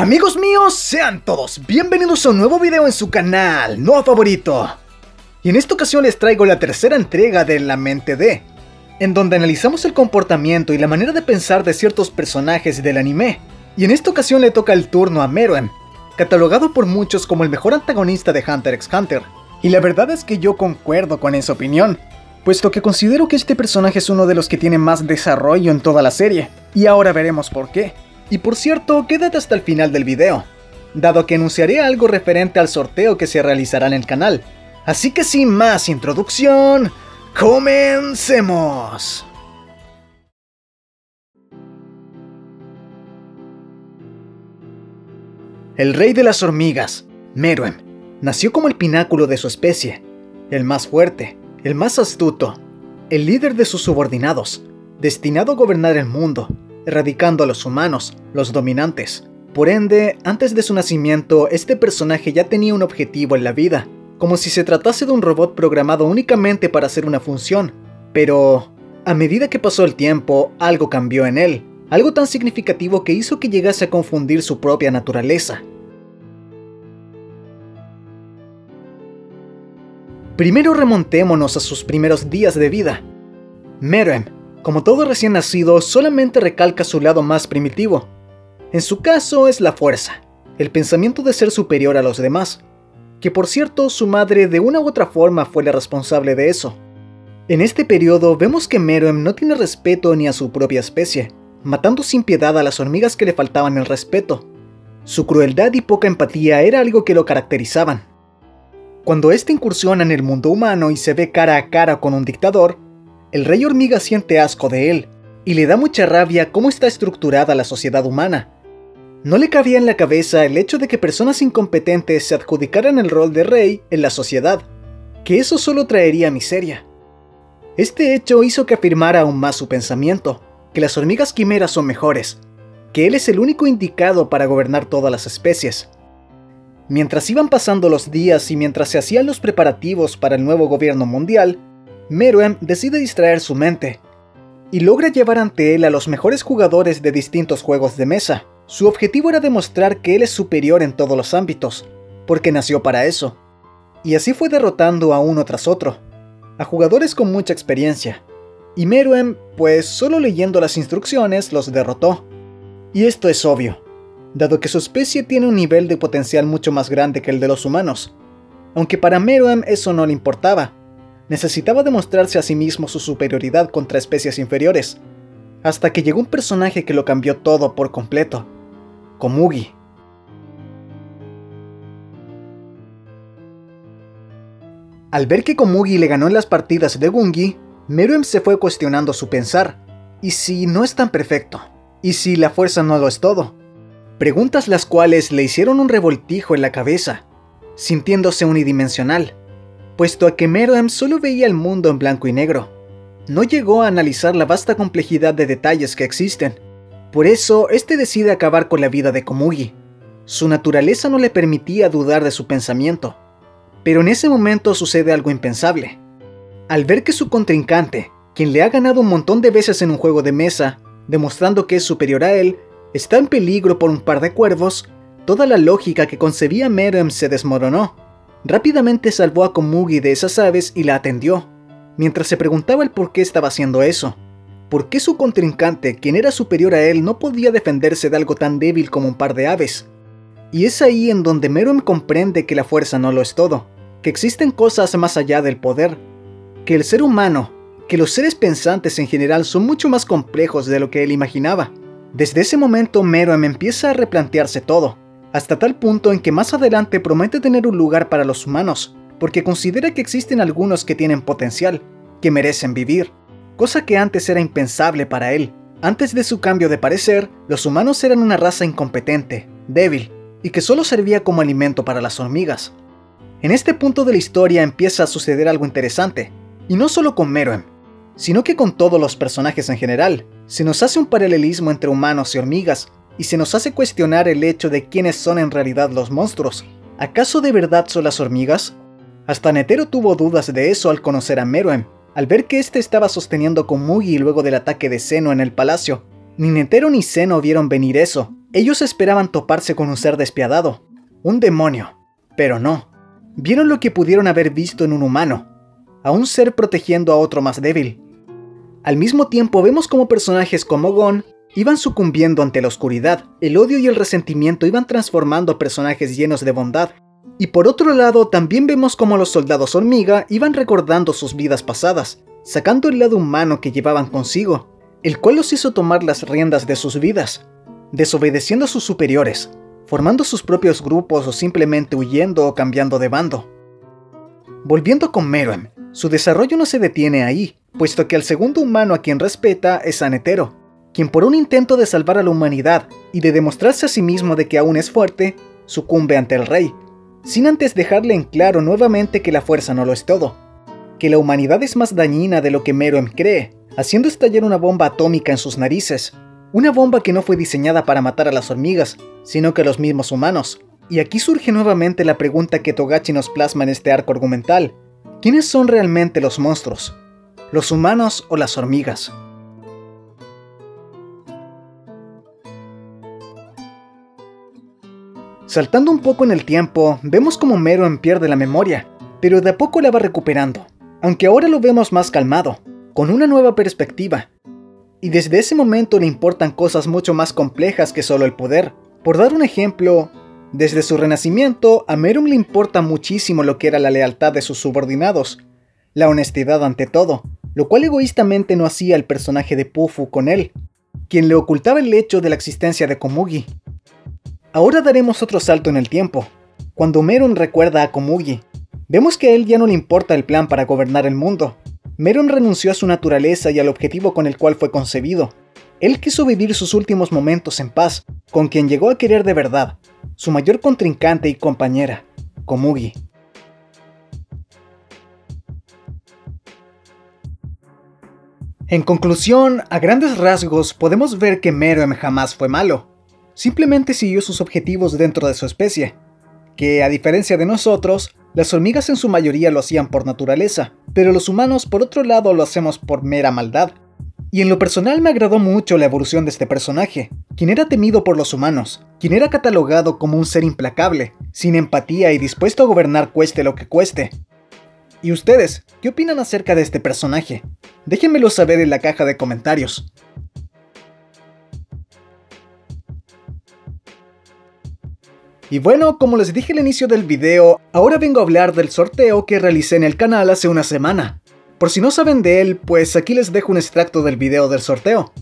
Amigos míos, sean todos bienvenidos a un nuevo video en su canal, no favorito. Y en esta ocasión les traigo la tercera entrega de La Mente de, en donde analizamos el comportamiento y la manera de pensar de ciertos personajes del anime. Y en esta ocasión le toca el turno a Meruem, catalogado por muchos como el mejor antagonista de Hunter x Hunter. Y la verdad es que yo concuerdo con esa opinión, puesto que considero que este personaje es uno de los que tiene más desarrollo en toda la serie, y ahora veremos por qué. Y por cierto, quédate hasta el final del video, dado que anunciaré algo referente al sorteo que se realizará en el canal. Así que sin más introducción, comencemos. El rey de las hormigas, Meruem, nació como el pináculo de su especie, el más fuerte, el más astuto, el líder de sus subordinados, destinado a gobernar el mundo, erradicando a los humanos, los dominantes. Por ende, antes de su nacimiento, este personaje ya tenía un objetivo en la vida, como si se tratase de un robot programado únicamente para hacer una función. Pero, a medida que pasó el tiempo, algo cambió en él, algo tan significativo que hizo que llegase a confundir su propia naturaleza. Primero remontémonos a sus primeros días de vida. Meruem, como todo recién nacido, solamente recalca su lado más primitivo. En su caso es la fuerza, el pensamiento de ser superior a los demás, que por cierto su madre de una u otra forma fue la responsable de eso. En este periodo vemos que Meruem no tiene respeto ni a su propia especie, matando sin piedad a las hormigas que le faltaban el respeto. Su crueldad y poca empatía era algo que lo caracterizaban. Cuando éste incursiona en el mundo humano y se ve cara a cara con un dictador, el rey hormiga siente asco de él, y le da mucha rabia cómo está estructurada la sociedad humana. No le cabía en la cabeza el hecho de que personas incompetentes se adjudicaran el rol de rey en la sociedad, que eso solo traería miseria. Este hecho hizo que afirmara aún más su pensamiento, que las hormigas quimeras son mejores, que él es el único indicado para gobernar todas las especies. Mientras iban pasando los días y mientras se hacían los preparativos para el nuevo gobierno mundial, Meruem decide distraer su mente y logra llevar ante él a los mejores jugadores de distintos juegos de mesa. Su objetivo era demostrar que él es superior en todos los ámbitos, porque nació para eso. Y así fue derrotando a uno tras otro, a jugadores con mucha experiencia. Y Meruem, pues solo leyendo las instrucciones, los derrotó. Y esto es obvio, dado que su especie tiene un nivel de potencial mucho más grande que el de los humanos. Aunque para Meruem eso no le importaba, necesitaba demostrarse a sí mismo su superioridad contra especies inferiores, hasta que llegó un personaje que lo cambió todo por completo, Komugi. Al ver que Komugi le ganó en las partidas de Gungi, Meruem se fue cuestionando su pensar. ¿Y si no es tan perfecto? ¿Y si la fuerza no lo es todo? Preguntas las cuales le hicieron un revoltijo en la cabeza, sintiéndose unidimensional puesto a que Meruem solo veía el mundo en blanco y negro. No llegó a analizar la vasta complejidad de detalles que existen. Por eso, este decide acabar con la vida de Komugi. Su naturaleza no le permitía dudar de su pensamiento. Pero en ese momento sucede algo impensable. Al ver que su contrincante, quien le ha ganado un montón de veces en un juego de mesa, demostrando que es superior a él, está en peligro por un par de cuervos, toda la lógica que concebía Meruem se desmoronó. Rápidamente salvó a Komugi de esas aves y la atendió, mientras se preguntaba el por qué estaba haciendo eso. ¿Por qué su contrincante, quien era superior a él, no podía defenderse de algo tan débil como un par de aves? Y es ahí en donde Meruem comprende que la fuerza no lo es todo, que existen cosas más allá del poder, que el ser humano, que los seres pensantes en general son mucho más complejos de lo que él imaginaba. Desde ese momento Meruem empieza a replantearse todo, hasta tal punto en que más adelante promete tener un lugar para los humanos, porque considera que existen algunos que tienen potencial, que merecen vivir, cosa que antes era impensable para él. Antes de su cambio de parecer, los humanos eran una raza incompetente, débil, y que solo servía como alimento para las hormigas. En este punto de la historia empieza a suceder algo interesante, y no solo con Meruem, sino que con todos los personajes en general. Se nos hace un paralelismo entre humanos y hormigas, y se nos hace cuestionar el hecho de quiénes son en realidad los monstruos. ¿Acaso de verdad son las hormigas? Hasta Netero tuvo dudas de eso al conocer a Meruem, al ver que éste estaba sosteniendo con Mugi luego del ataque de Seno en el palacio. Ni Netero ni Seno vieron venir eso, Ellos esperaban toparse con un ser despiadado, un demonio, pero no. Vieron lo que pudieron haber visto en un humano, a un ser protegiendo a otro más débil. Al mismo tiempo vemos como personajes como Gon iban sucumbiendo ante la oscuridad, el odio y el resentimiento iban transformando personajes llenos de bondad. Y por otro lado también vemos como los soldados hormiga iban recordando sus vidas pasadas, sacando el lado humano que llevaban consigo, el cual los hizo tomar las riendas de sus vidas, desobedeciendo a sus superiores, formando sus propios grupos o simplemente huyendo o cambiando de bando. Volviendo con Meruem, su desarrollo no se detiene ahí, puesto que el segundo humano a quien respeta es Anetero, quien por un intento de salvar a la humanidad y de demostrarse a sí mismo de que aún es fuerte, sucumbe ante el rey, sin antes dejarle en claro nuevamente que la fuerza no lo es todo, que la humanidad es más dañina de lo que Meruem cree, haciendo estallar una bomba atómica en sus narices, una bomba que no fue diseñada para matar a las hormigas, sino que a los mismos humanos. Y aquí surge nuevamente la pregunta que Togachi nos plasma en este arco argumental. ¿Quiénes son realmente los monstruos? ¿Los humanos o las hormigas? Saltando un poco en el tiempo, vemos como Meruem pierde la memoria, pero de a poco la va recuperando, aunque ahora lo vemos más calmado, con una nueva perspectiva, y desde ese momento le importan cosas mucho más complejas que solo el poder. Por dar un ejemplo, desde su renacimiento, a Merum le importa muchísimo lo que era la lealtad de sus subordinados, la honestidad ante todo, lo cual egoístamente no hacía el personaje de Pufu con él, quien le ocultaba el hecho de la existencia de Komugi. Ahora daremos otro salto en el tiempo, cuando Merum recuerda a Komugi. Vemos que a él ya no le importa el plan para gobernar el mundo, Meron renunció a su naturaleza y al objetivo con el cual fue concebido. Él quiso vivir sus últimos momentos en paz, con quien llegó a querer de verdad, su mayor contrincante y compañera, Komugi. En conclusión, a grandes rasgos podemos ver que Meruem jamás fue malo, simplemente siguió sus objetivos dentro de su especie, que a diferencia de nosotros, las hormigas en su mayoría lo hacían por naturaleza, pero los humanos por otro lado lo hacemos por mera maldad. Y en lo personal me agradó mucho la evolución de este personaje, quien era temido por los humanos, quien era catalogado como un ser implacable, sin empatía y dispuesto a gobernar cueste lo que cueste. ¿Y ustedes, qué opinan acerca de este personaje? Déjenmelo saber en la caja de comentarios. Y bueno, como les dije al inicio del video, ahora vengo a hablar del sorteo que realicé en el canal hace una semana. Por si no saben de él, pues aquí les dejo un extracto del video del sorteo.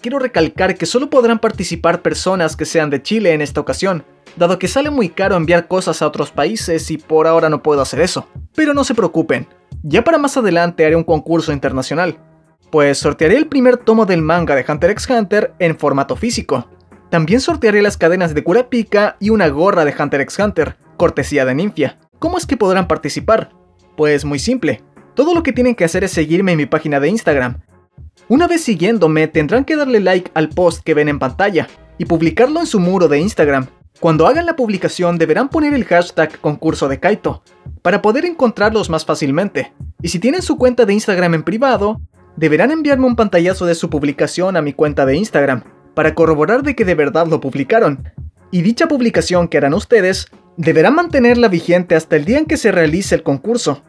Quiero recalcar que solo podrán participar personas que sean de Chile en esta ocasión, dado que sale muy caro enviar cosas a otros países y por ahora no puedo hacer eso. Pero no se preocupen, ya para más adelante haré un concurso internacional, pues sortearé el primer tomo del manga de Hunter x Hunter en formato físico, también sortearé las cadenas de Kurapika y una gorra de Hunter x Hunter, cortesía de Ninfia. ¿Cómo es que podrán participar? Pues muy simple. Todo lo que tienen que hacer es seguirme en mi página de Instagram. Una vez siguiéndome tendrán que darle like al post que ven en pantalla y publicarlo en su muro de Instagram. Cuando hagan la publicación deberán poner el hashtag concurso de Kaito para poder encontrarlos más fácilmente. Y si tienen su cuenta de Instagram en privado, deberán enviarme un pantallazo de su publicación a mi cuenta de Instagram para corroborar de que de verdad lo publicaron, y dicha publicación que harán ustedes deberá mantenerla vigente hasta el día en que se realice el concurso.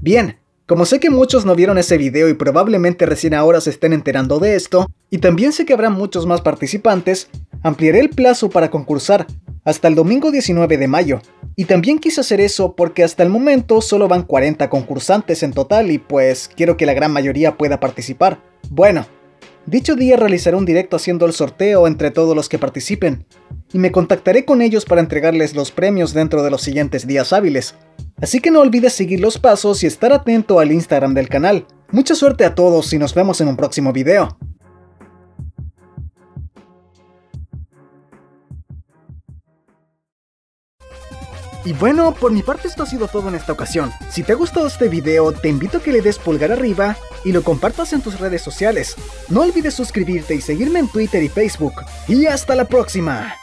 Bien, como sé que muchos no vieron ese video y probablemente recién ahora se estén enterando de esto, y también sé que habrá muchos más participantes, ampliaré el plazo para concursar hasta el domingo 19 de mayo. Y también quise hacer eso porque hasta el momento solo van 40 concursantes en total y pues quiero que la gran mayoría pueda participar. Bueno, Dicho día realizaré un directo haciendo el sorteo entre todos los que participen, y me contactaré con ellos para entregarles los premios dentro de los siguientes días hábiles. Así que no olvides seguir los pasos y estar atento al Instagram del canal. Mucha suerte a todos y nos vemos en un próximo video. Y bueno, por mi parte esto ha sido todo en esta ocasión. Si te ha gustado este video, te invito a que le des pulgar arriba y lo compartas en tus redes sociales. No olvides suscribirte y seguirme en Twitter y Facebook. Y hasta la próxima.